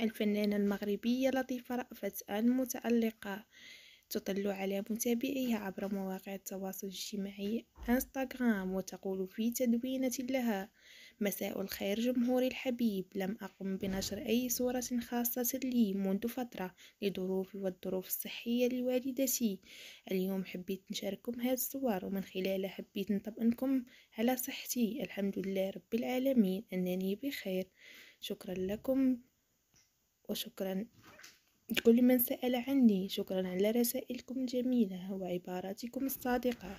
الفنانة المغربية لطيفة رأفت المتألقة تطل على متابعيها عبر مواقع التواصل الاجتماعي إنستغرام وتقول في تدوينة لها مساء الخير جمهوري الحبيب لم أقم بنشر أي صورة خاصة لي منذ فترة لظروفي والظروف الصحية لوالدتي. اليوم حبيت نشارككم هذه الصور ومن خلالها حبيت نطمئنكم على صحتي. الحمد لله رب العالمين أنني بخير. شكرا لكم. وشكرا. لكل من سأل عني. شكرا على رسائلكم الجميلة. وعباراتكم الصادقة.